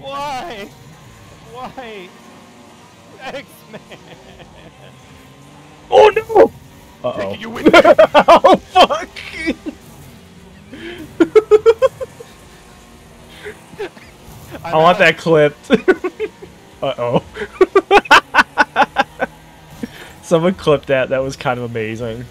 Why? Why? X-Man! Oh no! Uh oh. You win. oh fuck! I want that clipped. uh oh. Someone clipped that. That was kind of amazing.